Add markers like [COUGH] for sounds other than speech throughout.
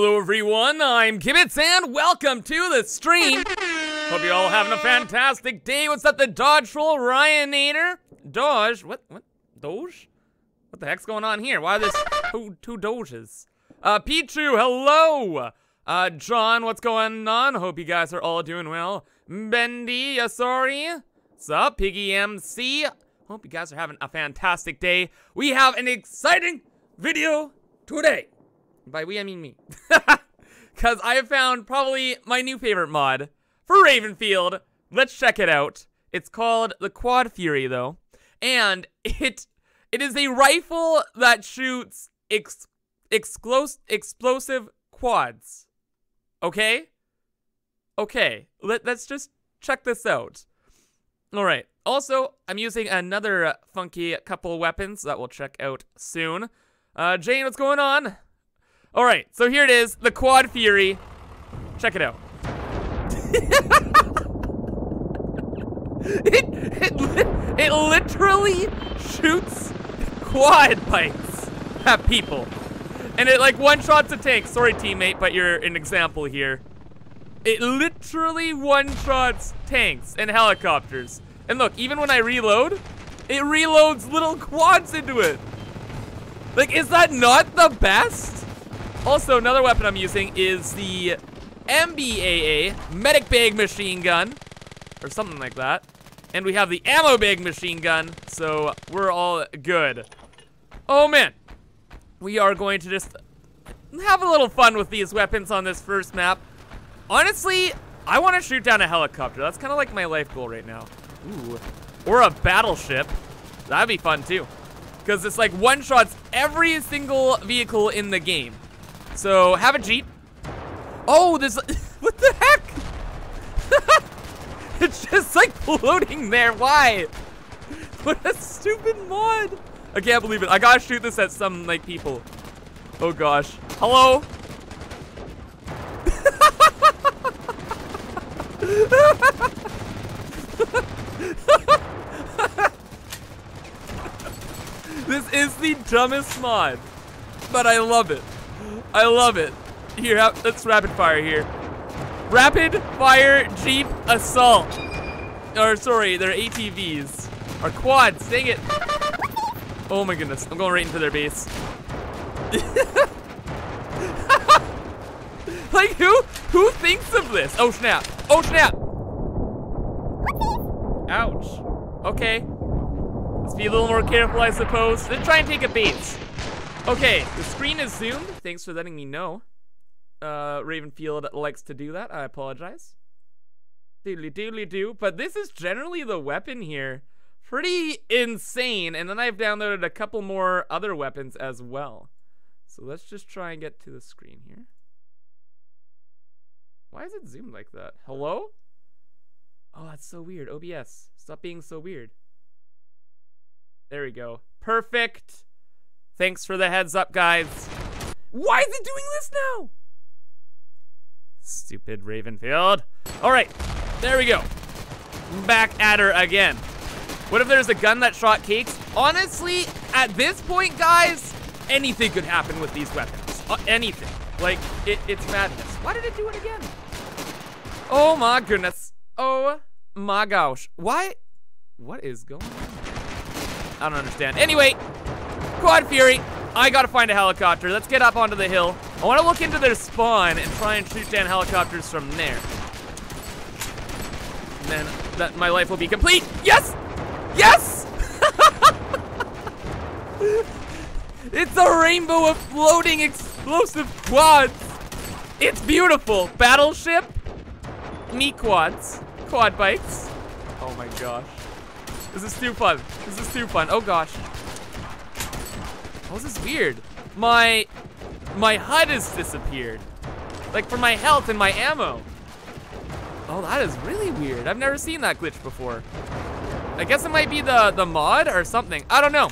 Hello everyone, I'm Kibitz and welcome to the stream. Hope you're all having a fantastic day. What's up, the Dodge Troll Ryanator? Dodge? What? What? Doge? What the heck's going on here? Why are there two, two Doges? Uh, Pichu, hello! Uh, John, what's going on? Hope you guys are all doing well. Bendy, sorry. What's up, Piggy MC? Hope you guys are having a fantastic day. We have an exciting video today. By we, I mean me. [LAUGHS] Because I have found probably my new favorite mod for Ravenfield. Let's check it out. It's called the Quad Fury, though. And [LAUGHS] it it is a rifle that shoots ex exclos explosive quads. Okay? Okay, Let, let's just check this out. All right. Also, I'm using another funky couple weapons that we'll check out soon. Uh, Jane, what's going on? All right, so here it is, the Quad Fury. Check it out. [LAUGHS] it, it, it literally shoots quad bikes at people. And it like one-shots a tank. Sorry, teammate, but you're an example here. It literally one-shots tanks and helicopters. And look, even when I reload, it reloads little quads into it. Like, is that not the best? Also, another weapon I'm using is the MBAA, Medic Bag Machine Gun, or something like that. And we have the Ammo Bag Machine Gun, so we're all good. Oh man, we are going to just have a little fun with these weapons on this first map. Honestly, I want to shoot down a helicopter. That's kind of like my life goal right now. Ooh. Or a battleship. That'd be fun too. Because it's like one-shots every single vehicle in the game. So, have a Jeep. Oh, there's... [LAUGHS] what the heck? [LAUGHS] it's just like floating there. Why? [LAUGHS] What a stupid mod. I can't believe it. I gotta shoot this at some, like, people. Oh, gosh. Hello? this is the dumbest mod, but I love it. I love it. Here, let's rapid fire here. Rapid fire Jeep Assault. Or sorry, they're ATVs. Or quads, dang it. Oh my goodness, I'm going right into their base. [LAUGHS] like who who thinks of this? Oh snap. Oh snap. Ouch. Okay. Let's be a little more careful, I suppose. Let's try and take a base. Okay, the screen is zoomed. Thanks for letting me know. Uh, Ravenfield likes to do that. I apologize. Doodly doodly doo. But this is generally the weapon here. Pretty insane. And then I've downloaded a couple more other weapons as well. So let's just try and get to the screen here. Why is it zoomed like that? Hello? Oh, that's so weird. OBS, stop being so weird. There we go. Perfect. Thanks for the heads up, guys. Why is it doing this now? Stupid Ravenfield. All right, there we go. Back at her again. What if there's a gun that shot cakes? Honestly, at this point, guys, anything could happen with these weapons. Uh, anything. Like, it, it's madness. Why did it do it again? Oh my goodness. Oh my gosh. Why? What is going on? I don't understand. Anyway, Quad Fury. I gotta find a helicopter. Let's get up onto the hill. I wanna look into their spawn and try and shoot down helicopters from there. And then that my life will be complete. Yes! Yes! [LAUGHS] it's a rainbow of floating explosive quads. It's beautiful. Battleship, me quads, quad bikes. Oh my gosh. This is too fun. This is too fun. Oh gosh. This is weird. My my HUD has disappeared. Like for my health and my ammo. Oh, that is really weird. I've never seen that glitch before. I guess it might be the, the mod or something. I don't know.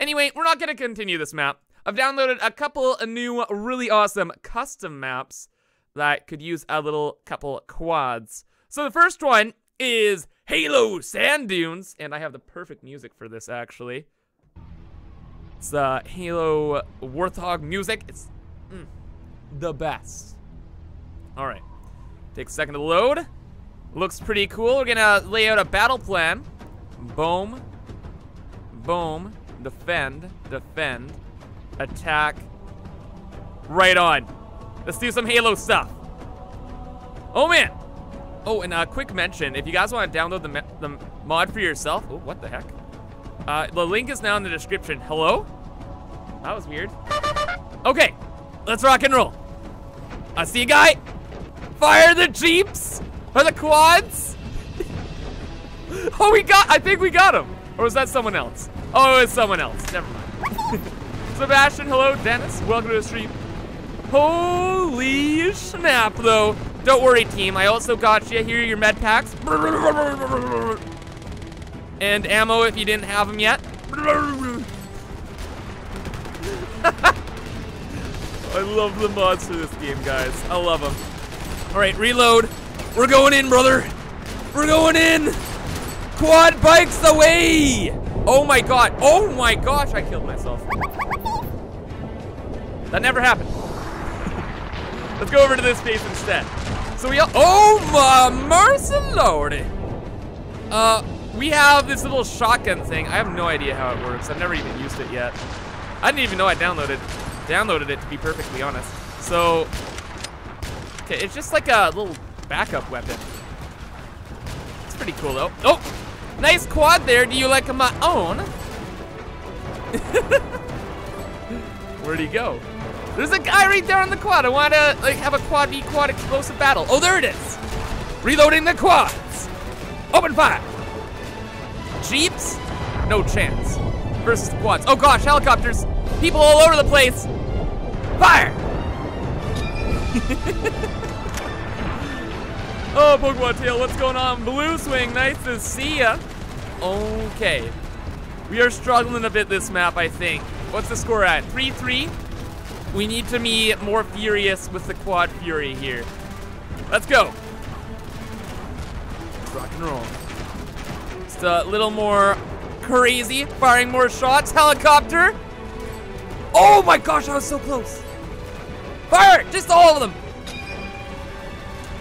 Anyway, we're not gonna continue this map. I've downloaded a couple new really awesome custom maps that could use a little couple quads. So the first one is Halo Sand Dunes, and I have the perfect music for this actually. It's uh, Halo Warthog music. It's mm, the best. All right. Takes a second to load. Looks pretty cool. We're gonna lay out a battle plan. Boom. Boom. Defend. Defend. Attack. Right on. Let's do some Halo stuff. Oh man. Oh, and a quick mention, if you guys want to download the, the mod for yourself, oh, what the heck? Uh, the link is now in the description. Hello? That was weird. Okay, let's rock and roll. I see a guy. Fire the jeeps or the quads. [LAUGHS] oh, we got, I think we got him. Or was that someone else? Oh, it was someone else. Never mind. [LAUGHS] Sebastian, hello. Dennis, welcome to the stream. Holy snap, though. Don't worry, team. I also got you. Here are your med packs. [LAUGHS] And ammo if you didn't have them yet. [LAUGHS] I love the mods for this game, guys. I love them. All right, reload. We're going in, brother. We're going in. Quad bikes away. Oh my god. Oh my gosh, I killed myself. That never happened. [LAUGHS] Let's go over to this base instead. So we, oh my mercy lordy. Uh, we have this little shotgun thing. I have no idea how it works. I've never even used it yet. I didn't even know I downloaded downloaded it to be perfectly honest. So, okay, it's just like a little backup weapon. It's pretty cool though. Oh, nice quad there. Do you like my own? [LAUGHS] Where'd he go? There's a guy right there on the quad. I want to like have a quad v quad explosive battle. Oh, there it is. Reloading the quads. Open fire. Jeeps? No chance. Versus quads. Oh gosh, helicopters. People all over the place. Fire! [LAUGHS] oh, Pokemon Tail, what's going on? Blue Swing, nice to see ya. Okay. We are struggling a bit this map, I think. What's the score at? 3-3? We need to be more furious with the Quad Fury here. Let's go. Rock and roll. A little more crazy, firing more shots. Helicopter. Oh my gosh, I was so close. Fire just all of them.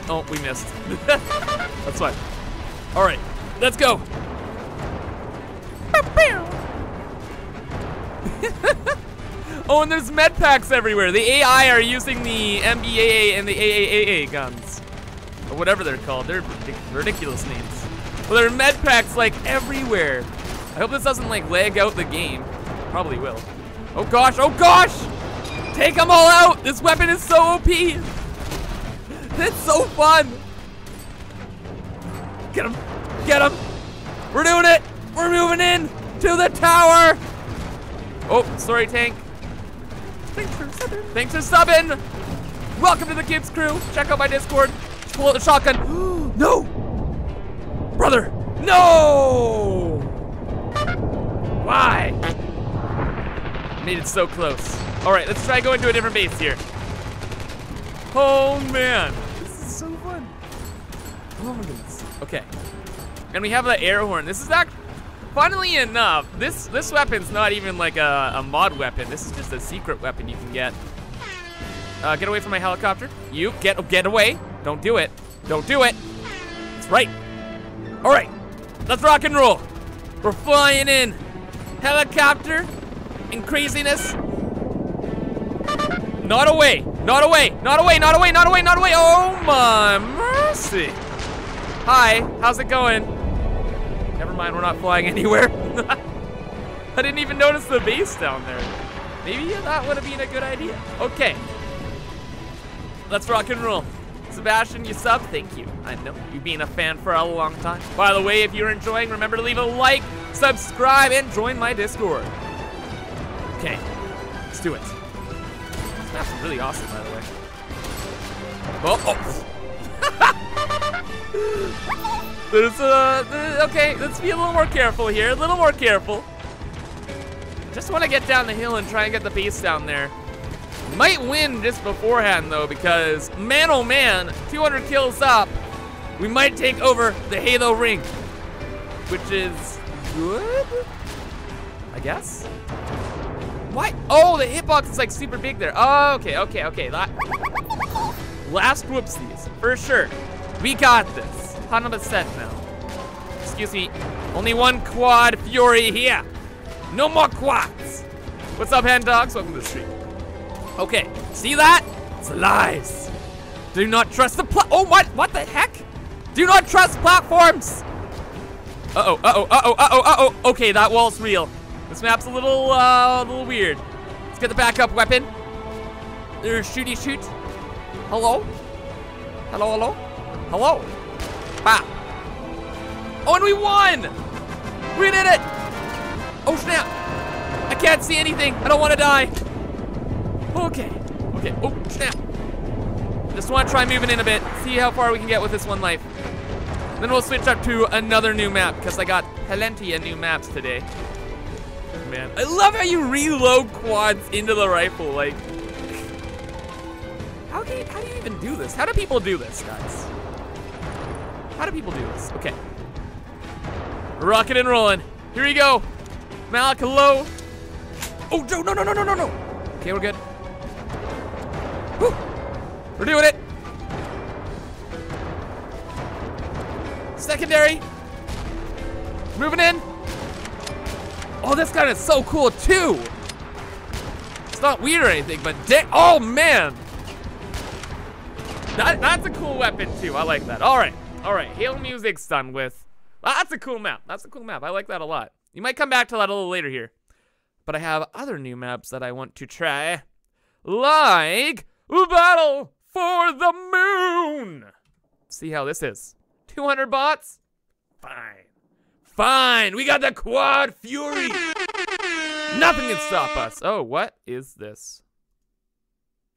Oh, we missed. [LAUGHS] That's fine. All right, let's go. [LAUGHS] oh, and there's med packs everywhere. The AI are using the MBAA and the AAAA guns. Or whatever they're called. They're ridiculous names. Well, there are med packs like everywhere. I hope this doesn't like lag out the game. Probably will. Oh gosh, oh gosh! Take them all out! This weapon is so OP! [LAUGHS] It's so fun! Get him! Get him! We're doing it! We're moving in to the tower! Oh, sorry, tank. Thanks for subbing. Thanks for subbing! Welcome to the Kibz Krew. Check out my Discord. Pull out the shotgun. [GASPS] no! Brother! No! Why? Made it so close. All right, let's try going to a different base here. Oh man, this is so fun. Oh my goodness. Okay, and we have the air horn. This is actually, funnily enough, this this weapon's not even like a, a mod weapon. This is just a secret weapon you can get. Uh, get away from my helicopter. You get get away. Don't do it. Don't do it. That's right. All right, let's rock and roll. We're flying in. Helicopter and craziness. Not away, not away, not away, not away, not away, not away. Oh my mercy. Hi, how's it going? Never mind, we're not flying [LAUGHS] anywhere. I didn't even notice the base down there. Maybe that would have been a good idea. Okay. Let's rock and roll. Sebastian, you sub, thank you. I know you've been a fan for a long time. By the way, if you're enjoying, remember to leave a like, subscribe, and join my Discord. Okay, let's do it. Map's really awesome, by the way. Oh, oh. [LAUGHS] There's uh, okay, let's be a little more careful here, a little more careful. Just want to get down the hill and try and get the beast down there. Might win just beforehand though, because man oh man, 200 kills up, we might take over the Halo ring, which is good, I guess. What? Oh, the hitbox is like super big there. Oh, okay, okay, okay. That last whoopsies for sure. We got this. 100% now. Excuse me. Only one quad fury here. No more quads. What's up, hand dogs? Welcome to the stream. Okay, see that? It's lies. Do not trust the pla- Oh, what? What the heck? Do not trust platforms. Uh-oh, uh-oh, uh-oh, uh-oh, uh-oh. Okay, that wall's real. This map's a little, uh, a little weird. Let's get the backup weapon. There's shooty shoot. Hello? Hello, hello? Hello? Ah. Oh, and we won! We did it! Oh, snap. I can't see anything. I don't want to die. Okay. Okay. Oh, snap. Just want to try moving in a bit. See how far we can get with this one life. Then we'll switch up to another new map because I got plenty of new maps today. Man, I love how you reload quads into the rifle. Like, how, can you, how do you even do this? How do people do this, guys? How do people do this? Okay. Rocking and rolling. Here we go. Malik, hello. Oh, no, no, no, no, no, no. Okay, we're good. We're doing it. Secondary. Moving in. Oh, this gun is so cool too. It's not weird or anything, but oh man. That, that's a cool weapon too. I like that. All right, all right. Hail music's done with. Ah, that's a cool map. That's a cool map. I like that a lot. You might come back to that a little later here. But I have other new maps that I want to try. Like Battle for the Moon. See how this is. 200 bots? Fine. Fine. We got the Quad Fury. Nothing can stop us. Oh, what is this?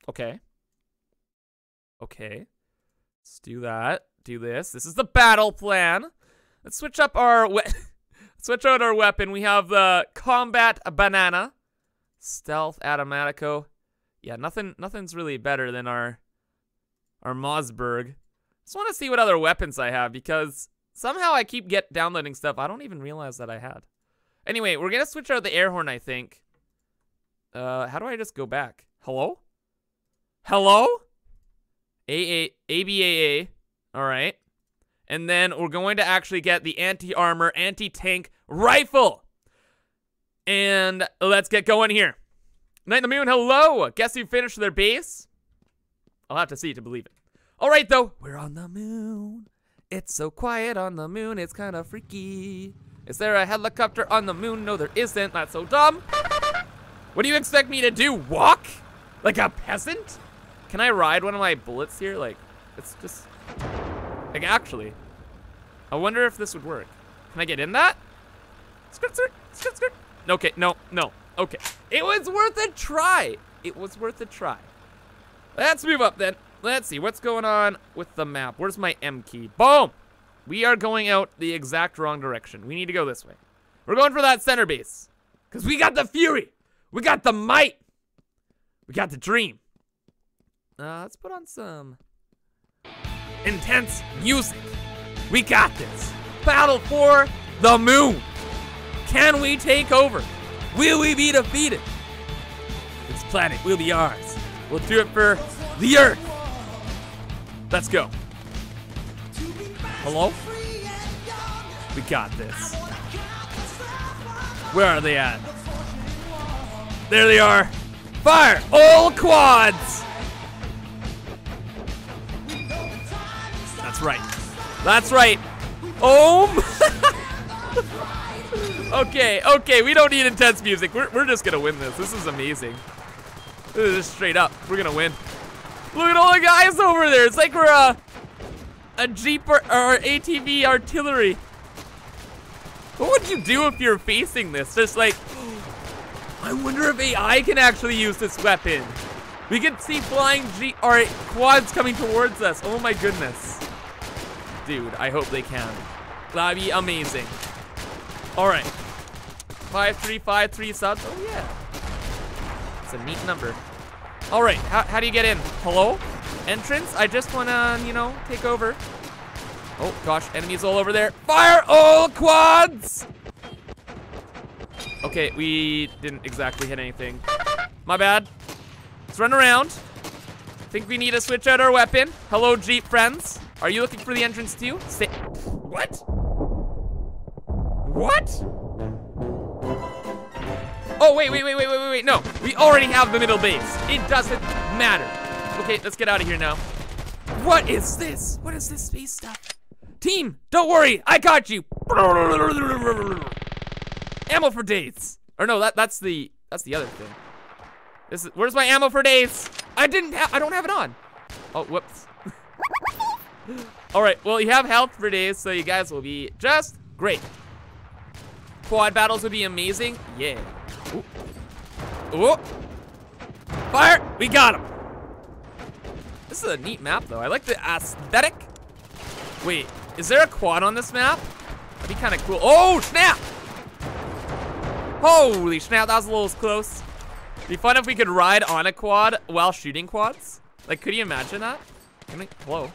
Okay. Okay. Let's do that. Do this. This is the battle plan. Let's switch up our [LAUGHS] switch out our weapon. We have the combat banana, stealth automatico. Yeah, nothing nothing's really better than our our Mossberg. Just want to see what other weapons I have because somehow I keep get downloading stuff I don't even realize that I had. Anyway, we're gonna switch out the air horn, I think. Uh, how do I just go back? Hello? Hello? A A A B A A. All right. And then we're going to actually get the anti-armor, anti-tank rifle. And let's get going here. Night in the Moon, hello. Guess who finished their base? I'll have to see to believe it. All right, though. We're on the moon. It's so quiet on the moon. It's kind of freaky. Is there a helicopter on the moon? No, there isn't. That's so dumb. What do you expect me to do? Walk? Like a peasant? Can I ride one of my bullets here? Like, it's just... Like, actually. I wonder if this would work. Can I get in that? Skirt, skirt, skirt, skirt. Okay, no, no. Okay. It was worth a try. It was worth a try. Let's move up then. Let's see what's going on with the map. Where's my M key? Boom! We are going out the exact wrong direction. We need to go this way. We're going for that center base. Because we got the fury. We got the might. We got the dream. Uh, let's put on some intense music. We got this. Battle for the moon. Can we take over? Will we be defeated? This planet will be ours. We'll do it for the Earth. Let's go. Hello? We got this. Where are they at? There they are. Fire! All quads! That's right. That's right. Oh! [LAUGHS] okay, okay, we don't need intense music. We're, we're just gonna win this. This is amazing. This is straight up. We're gonna win. Look at all the guys over there. It's like we're a, a Jeep or, or ATV artillery. What would you do if you're facing this? Just like, [GASPS] I wonder if AI can actually use this weapon. We can see flying G or quads coming towards us. Oh my goodness. Dude, I hope they can. That'd be amazing. All right. 5353 subs. Oh yeah. It's a neat number. All right, how, how do you get in? Hello? Entrance? I just wanna, you know, take over. Oh gosh, enemies all over there. Fire all quads! Okay, we didn't exactly hit anything. My bad. Let's run around. Think we need to switch out our weapon. Hello, Jeep friends. Are you looking for the entrance too? Say what? What? Oh, wait, wait, wait, wait, wait, wait. No, we already have the middle base. It doesn't matter. Okay, let's get out of here now. What is this? What is this space stuff? Team, don't worry, I got you. Ammo for days. Or no, that that's the that's the other thing. This is where's my ammo for days? I didn't I don't have it on. Oh, whoops. [LAUGHS] All right, well, you have health for days, so you guys will be just great. Quad battles would be amazing. Yeah. Ooh. Fire! We got him. This is a neat map, though. I like the aesthetic. Wait, is there a quad on this map? That'd be kind of cool. Oh, snap! Holy snap, that was a little close. Be fun if we could ride on a quad while shooting quads. Like, could you imagine that? Hello.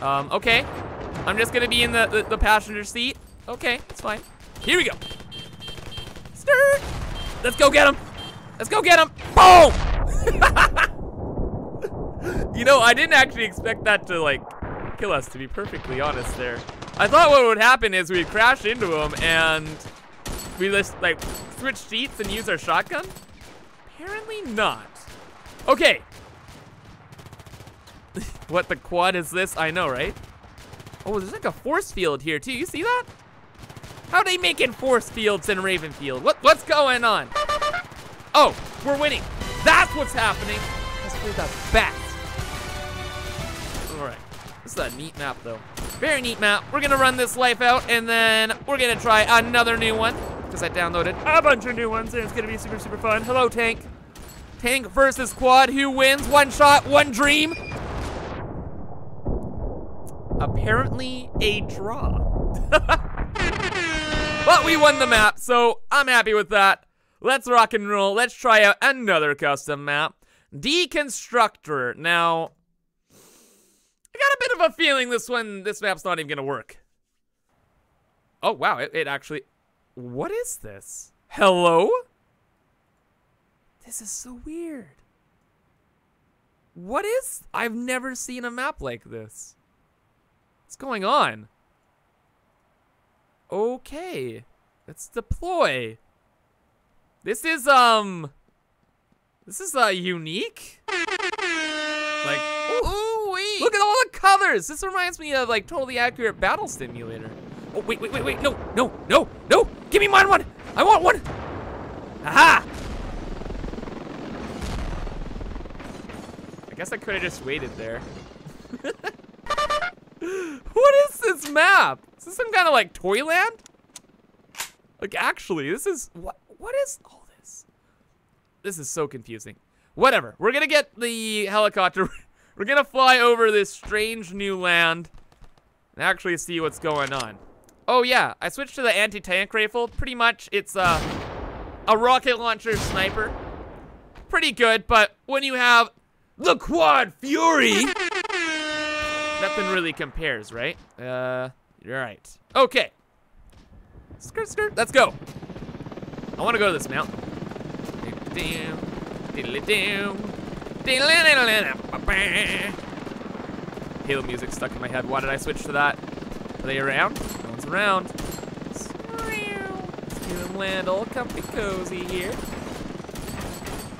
Um, okay. I'm just gonna be in the, the, the passenger seat. Okay, it's fine. Here we go. Let's go get him. Let's go get him. Boom! [LAUGHS] you know, I didn't actually expect that to, like, kill us, to be perfectly honest there. I thought what would happen is we'd crash into him and we just, like, switch seats and use our shotgun? Apparently not. Okay. [LAUGHS] what the quad is this? I know, right? Oh, there's like a force field here too. You see that? How are they making force fields in Ravenfield? What what's going on? Oh, we're winning. That's what's happening. Let's play the bat. All right. This is a neat map though. Very neat map. We're gonna run this life out and then we're gonna try another new one because I downloaded a bunch of new ones and it's gonna be super, super fun. Hello, Tank. Tank versus Quad. Who wins? One shot, one dream. Apparently a draw. [LAUGHS] but we won the map, so I'm happy with that. Let's rock and roll. Let's try out another custom map. Deconstructor. Now, I got a bit of a feeling this one, this map's not even gonna work. Oh, wow, it, it actually, what is this? Hello? This is so weird. What is, I've never seen a map like this. What's going on? Okay, let's deploy. This is, um, this is, uh, unique. Like, ooh. Look at all the colors. This reminds me of, like, totally accurate battle simulator. Oh, wait, wait, wait, wait. No, no, no, no. Give me mine one. I want one. Aha. I guess I could have just waited there. [LAUGHS] what is this map? Is this some kind of like Toyland? Like actually, this is, what? what is all this? This is so confusing. Whatever, we're gonna get the helicopter. [LAUGHS] we're gonna fly over this strange new land and actually see what's going on. Oh yeah, I switched to the anti-tank rifle. Pretty much, it's a, a rocket launcher sniper. Pretty good, but when you have the Quad Fury, nothing really compares, right? Uh, you're right. Okay. Skirt, skirt, let's go. I want to go to this mountain. Halo music stuck in my head. Why did I switch to that? Are they around? No one's around. Let's land all comfy cozy here.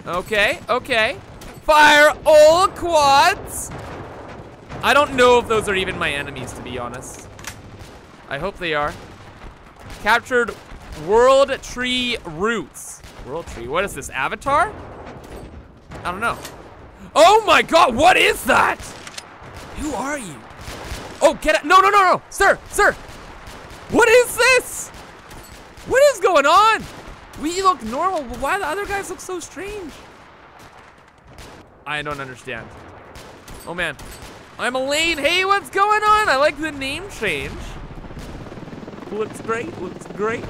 Okay, okay. Fire all quads! I don't know if those are even my enemies, to be honest. I hope they are. Captured World Tree Roots. World Tree, what is this, Avatar? I don't know. Oh my god, what is that? Who are you? Oh, get out, no, no, no, no, sir, sir. What is this? What is going on? We look normal, but why the other guys look so strange? I don't understand. Oh man, I'm Elaine. Hey, what's going on? I like the name change. Looks great, looks great.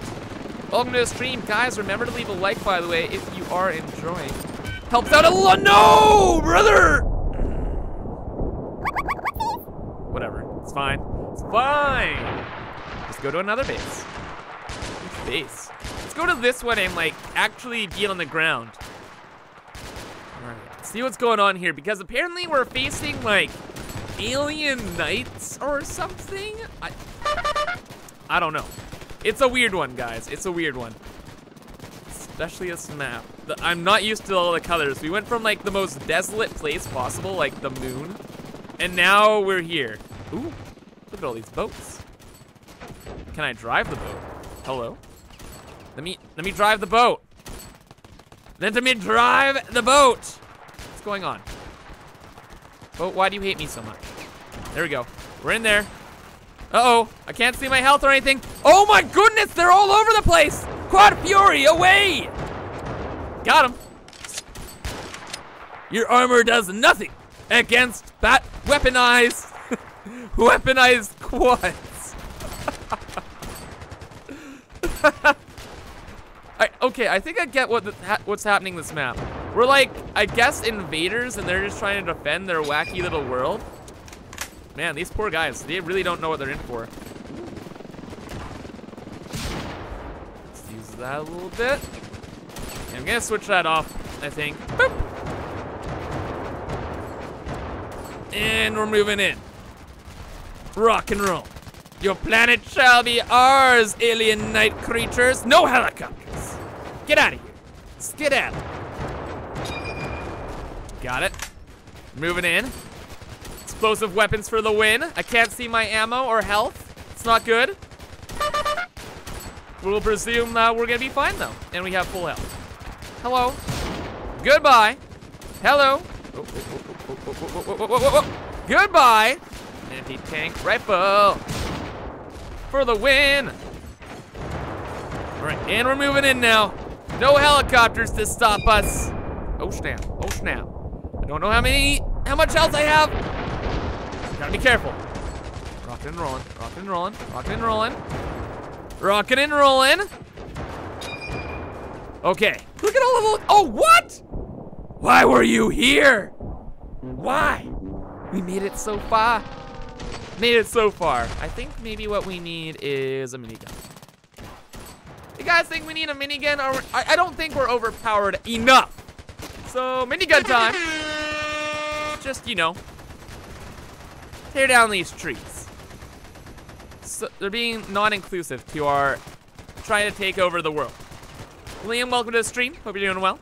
Welcome to the stream, guys. Remember to leave a like, by the way, if you are enjoying. Helps out a lot. No, brother. Whatever, it's fine. It's fine. Let's go to another base. Which base? Let's go to this one and like actually be on the ground. Alright, see what's going on here because apparently we're facing like alien knights or something. I, I don't know. It's a weird one, guys. It's a weird one. Especially this map. The, I'm not used to all the colors. We went from like the most desolate place possible, like the moon, and now we're here. Ooh, look at all these boats. Can I drive the boat? Hello? Let me, let me drive the boat. Let me drive the boat. What's going on? Boat, why do you hate me so much? There we go. We're in there. Uh-oh, I can't see my health or anything. Oh my goodness, they're all over the place. Quad Fury, away. Got him. Your armor does nothing against bat weaponized, [LAUGHS] weaponized quads. [LAUGHS] I, okay, I think I get what the, ha what's happening this map. We're like, I guess, invaders, and they're just trying to defend their wacky little world. Man, these poor guys, they really don't know what they're in for. Let's use that a little bit. I'm gonna switch that off, I think. Boop. And we're moving in. Rock and roll. Your planet shall be ours, alien night creatures. No helicopters. Get out of here. Skedaddle. Got it. Moving in. Explosive weapons for the win. I can't see my ammo or health. It's not good. We'll presume that we're gonna be fine though. And we have full health. Hello. Goodbye. Hello. Goodbye. Anti-tank rifle for the win. All right, and we're moving in now. No helicopters to stop us. Oh snap, oh snap. I don't know how many, how much health I have. Gotta be careful. Rocking and rolling, rocking and rolling, rocking and rolling. Rocking and rolling. Okay, look at all of those, oh what? Why were you here? Why? We made it so far. Made it so far. I think maybe what we need is a minigun. You guys think we need a minigun? Or I, I don't think we're overpowered enough. So minigun time. Just, you know, tear down these trees. So they're being non-inclusive to our trying to take over the world. Liam, welcome to the stream. Hope you're doing well.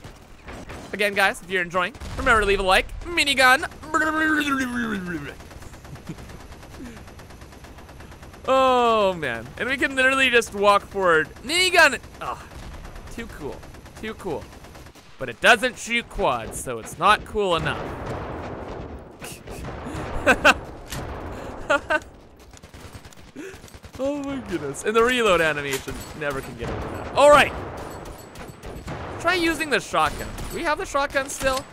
Again, guys, if you're enjoying, remember to leave a like. Minigun. [LAUGHS] Oh man, and we can literally just walk forward. Minigun, oh, too cool, too cool. But it doesn't shoot quads, so it's not cool enough. [LAUGHS] [LAUGHS] oh my goodness, and the reload animation never can get over that. All right, try using the shotgun. We have the shotgun still?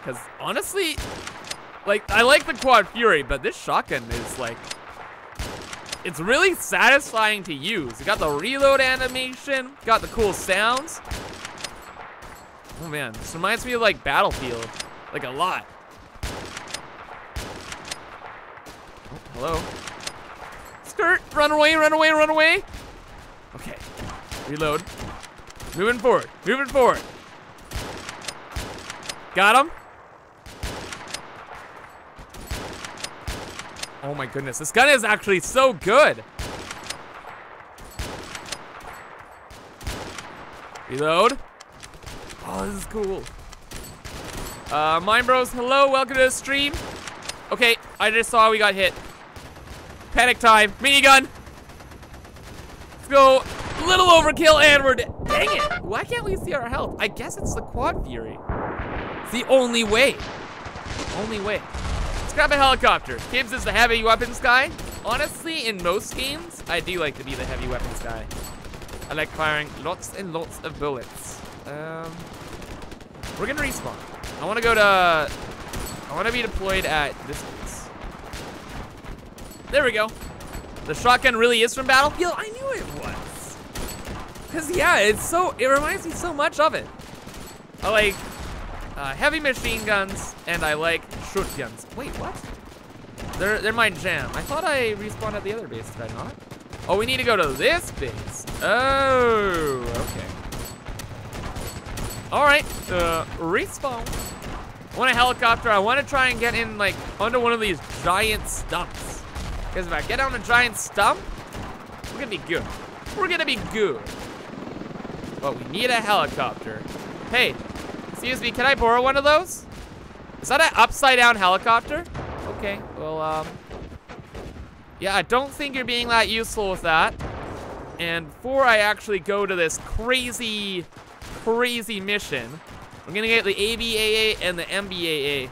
Because honestly, like, I like the Quad Fury, but this shotgun is like, it's really satisfying to use. Got the reload animation, got the cool sounds. Oh man, this reminds me of like Battlefield, like a lot. Hello. Skirt, run away, run away, run away. Okay, reload. Moving forward, moving forward. Got him. Oh my goodness, this gun is actually so good. Reload. Oh, this is cool. Uh, Mine Bros, hello, welcome to the stream. Okay, I just saw we got hit. Panic time, minigun. Let's go. Little overkill, and we're. Dang it, why can't we see our health? I guess it's the Quad Fury. It's the only way. Only way. Let's grab a helicopter. Kibz is the heavy weapons guy. Honestly, in most games, I do like to be the heavy weapons guy. I like firing lots and lots of bullets. Um, we're gonna respawn. I wanna go to, I wanna be deployed at this. There we go. The shotgun really is from Battlefield? I knew it was. Cause yeah, it's so, it reminds me so much of it. I like uh, heavy machine guns, and I like shotguns. Wait, what? They're, they're my jam. I thought I respawned at the other base, did I not? Oh, we need to go to this base. Oh, okay. All right, uh, respawn. I want a helicopter. I want to try and get in like under one of these giant stumps. Because if I get on a giant stump, we're gonna be good. We're gonna be good. But we need a helicopter. Hey, excuse me, can I borrow one of those? Is that an upside down helicopter? Okay, well, um, yeah, I don't think you're being that useful with that. And before I actually go to this crazy, crazy mission, I'm gonna get the ABAA and the MBAA,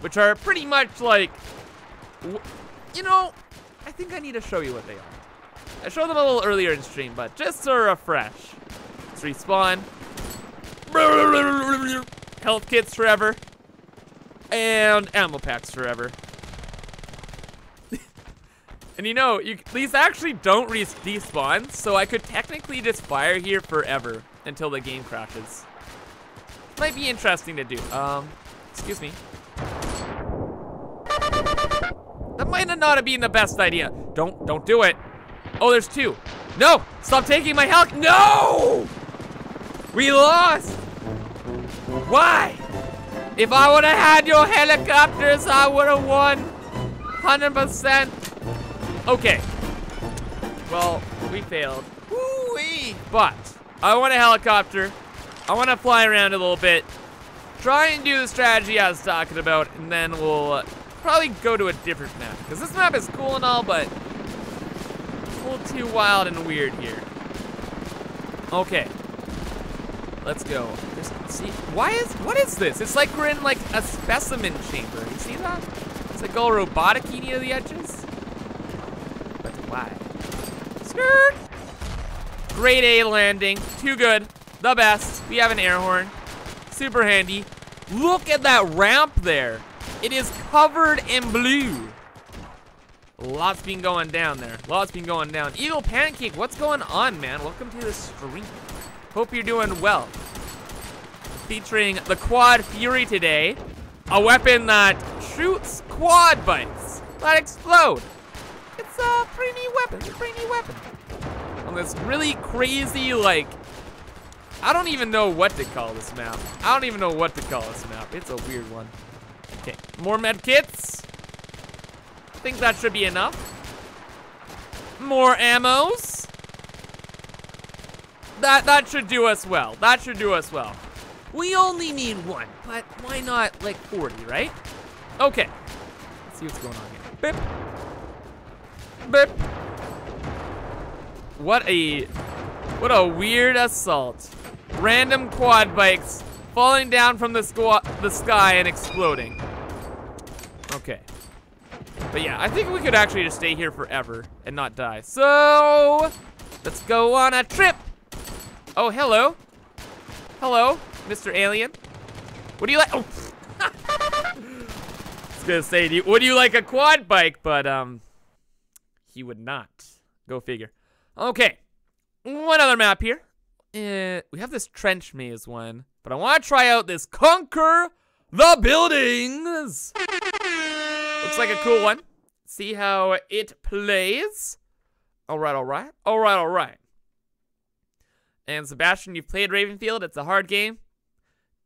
which are pretty much like, you know, I think I need to show you what they are. I showed them a little earlier in stream, but just to refresh. Let's respawn. Health kits forever. And ammo packs forever. [LAUGHS] and you know, you, these actually don't respawn, so I could technically just fire here forever until the game crashes. Might be interesting to do. Um, excuse me. Might not have been the best idea. Don't, don't do it. Oh, there's two. No, stop taking my health. No! We lost. Why? If I would have had your helicopters, I would have won. 100%. Okay. Well, we failed. Woo-wee. But I want a helicopter. I want to fly around a little bit. Try and do the strategy I was talking about, and then we'll probably go to a different map. Because this map is cool and all, but a little too wild and weird here. Okay. Let's go. Just see. Why is what is this? It's like we're in like a specimen chamber. You see that? It's like all robotic near the edges. But why? Skirt. Grade A landing. Too good. The best. We have an air horn. Super handy. Look at that ramp there. It is covered in blue. Lots been going down there. Lots been going down. Eagle Pancake, what's going on, man? Welcome to the stream. Hope you're doing well. Featuring the Quad Fury today. A weapon that shoots quad bikes that explode. It's a pretty neat weapon. It's a pretty neat weapon. On this really crazy, like, I don't even know what to call this map. I don't even know what to call this map. It's a weird one. Okay, more med kits I think that should be enough. More ammos. That that should do us well. That should do us well. We only need one, but why not like 40, right? Okay. Let's see what's going on here. Bip. Bip. What a what a weird assault. Random quad bikes falling down from the, the sky and exploding. Okay. But yeah, I think we could actually just stay here forever and not die. So, let's go on a trip. Oh, hello. Hello, Mr. Alien. What do you like? Oh. [LAUGHS] I was gonna say, do you, would you like a quad bike? But, um, he would not. Go figure. Okay, one other map here. Uh, we have this trench maze one, but I want to try out this conquer the buildings. Looks like a cool one. See how it plays. All right, all right. All right, all right. And Sebastian, you've played Ravenfield. It's a hard game.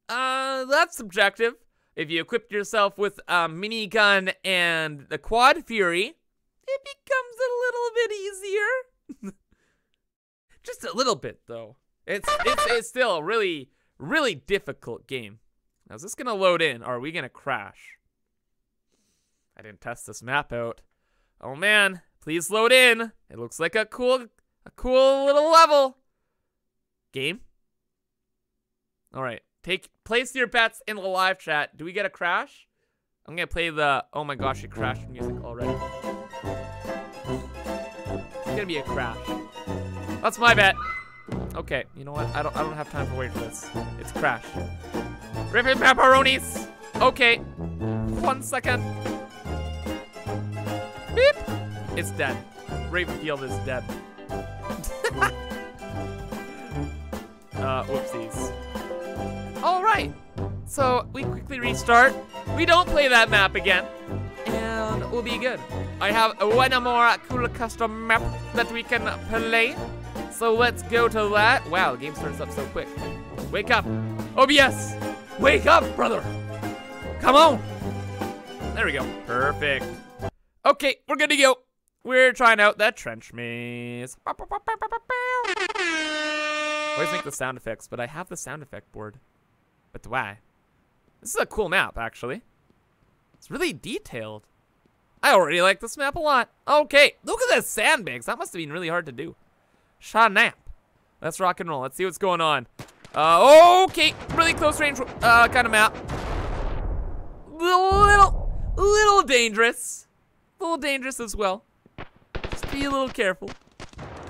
Uh, that's subjective. If you equip yourself with a minigun and the Quad Fury, it becomes a little bit easier. [LAUGHS] Just a little bit, though. It's, it's, it's still really, really difficult game. Now, is this gonna load in, or are we gonna crash? I didn't test this map out. Oh man, please load in. It looks like a cool, a cool little level. Game. All right, take place your bets in the live chat. Do we get a crash? I'm gonna play the. Oh my gosh, it crashed music already. It's gonna be a crash. That's my bet. Okay, you know what? I don't. I don't have time to wait for this. It's crash. Ripping pepperonis. Okay. One second. Beep. It's dead. Ravenfield is dead. [LAUGHS] uh, whoopsies. All right. So we quickly restart. We don't play that map again. And we'll be good. I have one more cool custom map that we can play. So let's go to that. Wow, the game starts up so quick. Wake up. OBS, wake up, brother. Come on. There we go. Perfect. Okay, we're good to go. We're trying out that trench maze. Always make the sound effects, but I have the sound effect board. But why? This is a cool map, actually. It's really detailed. I already like this map a lot. Okay, look at those sandbags. That must have been really hard to do. Shanap. Let's rock and roll. Let's see what's going on. Uh, okay, really close range uh, kind of map. Little, little, little dangerous. A little dangerous as well. Just be a little careful.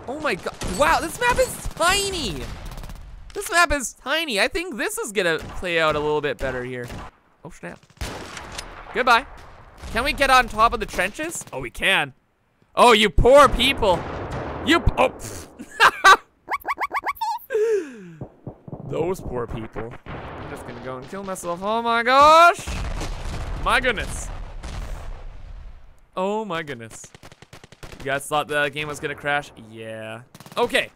Oh my god. Wow, this map is tiny. This map is tiny. I think this is gonna play out a little bit better here. Oh snap. Goodbye. Can we get on top of the trenches? Oh, we can. Oh, you poor people. You, oh. Those poor people. I'm just gonna go and kill myself. Oh my gosh. My goodness. Oh my goodness. You guys thought the game was gonna crash? Yeah. Okay.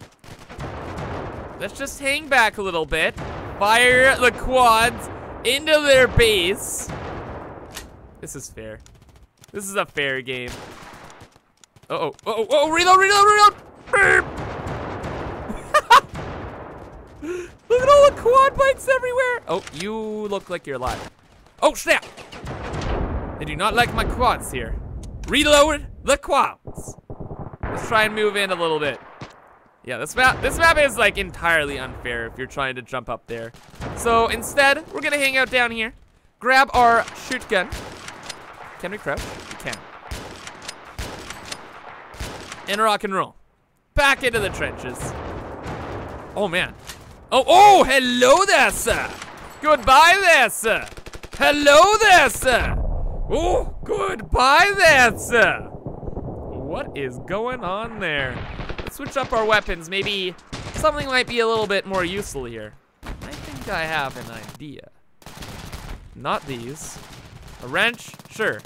Let's just hang back a little bit. Fire the quads into their base. This is fair. This is a fair game. Uh oh, uh oh, uh oh, reload, reload, reload! Look at all the quad bikes everywhere! Oh, you look like you're alive. Oh, snap! They do not like my quads here. Reload the quads. Let's try and move in a little bit. Yeah, this map this map is like entirely unfair if you're trying to jump up there. So instead, we're gonna hang out down here, grab our shoot gun. Can we crouch? We can. And rock and roll. Back into the trenches. Oh man. Oh, oh, hello there, sir. Goodbye there, sir. Hello there, sir. Oh, goodbye there, sir. What is going on there? Let's switch up our weapons. Maybe something might be a little bit more useful here. I think I have an idea. Not these. A wrench? Sure.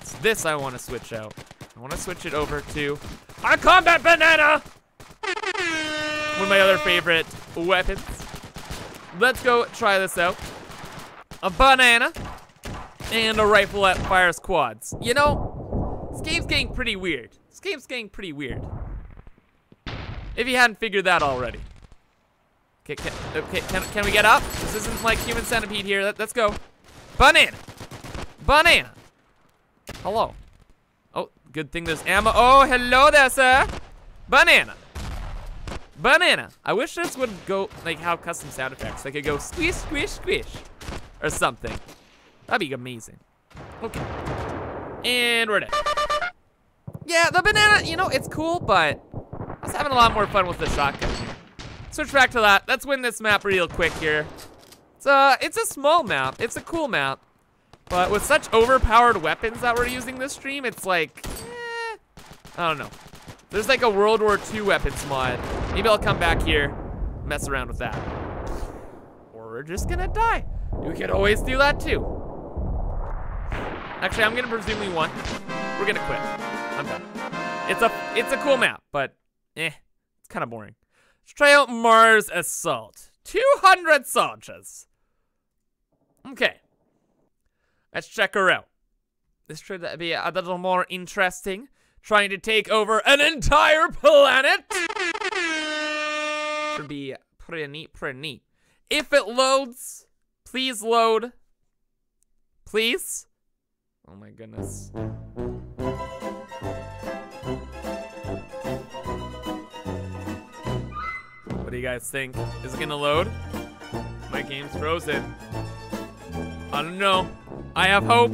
It's this I want to switch out. I want to switch it over to a combat banana! One of my other favorite weapons. Let's go try this out. A banana and a rifle that fires quads. You know, this game's getting pretty weird. This game's getting pretty weird. If you hadn't figured that already. Okay, can, okay, can, can we get up? This isn't like human centipede here. Let, let's go. Banana. Banana. Hello. Oh, good thing there's ammo. Oh, hello there, sir. Banana. Banana. I wish this would go, like, have custom sound effects. I could go squish, squish, squish. Or something. That'd be amazing. Okay. And we're dead. Yeah, the banana, you know, it's cool, but I was having a lot more fun with the shotgun. Switch back to that. Let's win this map real quick here. It's a, it's a small map. It's a cool map. But with such overpowered weapons that we're using this stream, it's like, eh, I don't know. There's like a World War II weapons mod. Maybe I'll come back here, mess around with that. Or we're just gonna die. You can always do that too. Actually, I'm gonna presume we won. We're gonna quit. I'm done. It's a it's a cool map, but eh, it's kind of boring. Let's try out Mars Assault. 200 soldiers. Okay. Let's check her out. This should be a little more interesting. Trying to take over an entire planet. Should be pretty neat, pretty neat. If it loads, please load. Please. Oh my goodness. What do you guys think? Is it gonna load? My game's frozen. I don't know. I have hope.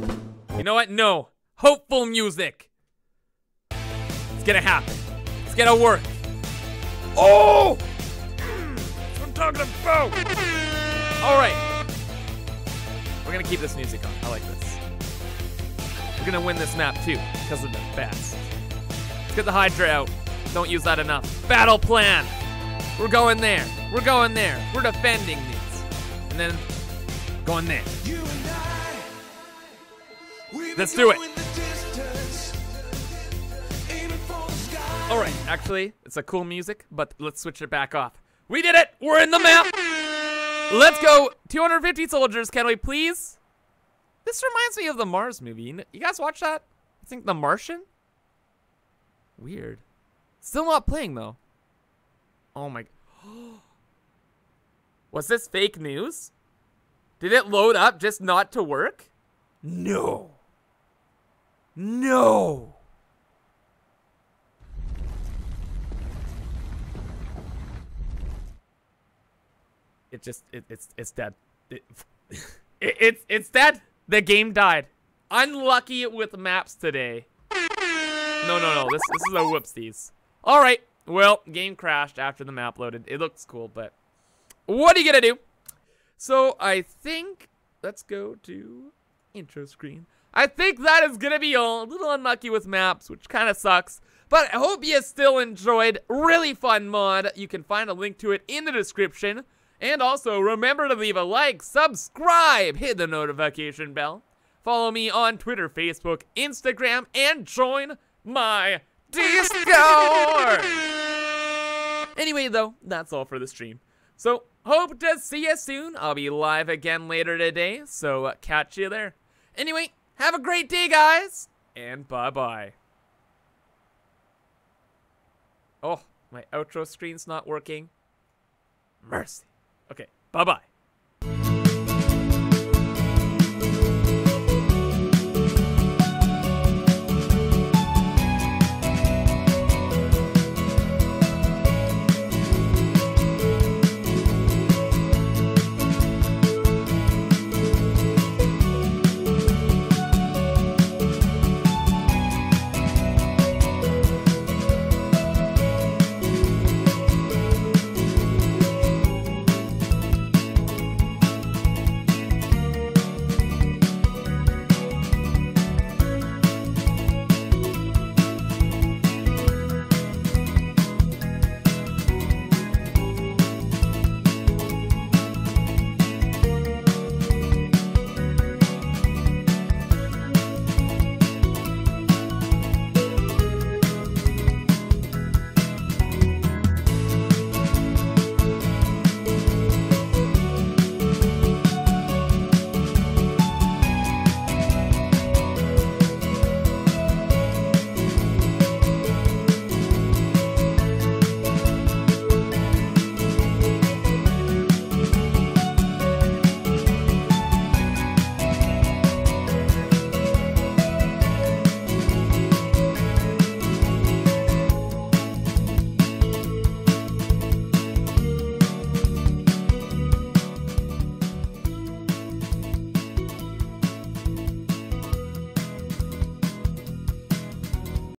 You know what? No. Hopeful music. It's gonna happen. It's gonna work. Oh! All right. We're going to keep this music on. I like this. We're going to win this map, too, because of the best. Let's get the Hydra out. Don't use that enough. Battle plan! We're going there. We're going there. We're defending these. And then going there. Let's do it. All right, actually, it's a cool music, but let's switch it back off. We did it! We're in the map! Let's go! 250 soldiers, can we please? This reminds me of the Mars movie. You guys watch that? I think The Martian? Weird. Still not playing, though. Oh my... [GASPS] Was this fake news? Did it load up just not to work? No. No. It just it, it's it's dead. It, [LAUGHS] it, it's it's dead. The game died. Unlucky with maps today. No, no, no. This this is a whoopsies. All right. Well, game crashed after the map loaded. It looks cool, but what are you gonna do? So I think let's go to intro screen. I think that is gonna be all. A little unlucky with maps, which kind of sucks. But I hope you still enjoyed. Really fun mod. You can find a link to it in the description. And also, remember to leave a like, subscribe, hit the notification bell. Follow me on Twitter, Facebook, Instagram, and join my Discord! Anyway, though, that's all for the stream. So, hope to see you soon. I'll be live again later today, so uh, catch you there. Anyway, have a great day, guys, and bye-bye. Oh, my outro screen's not working. Mercy. Okay, bye-bye.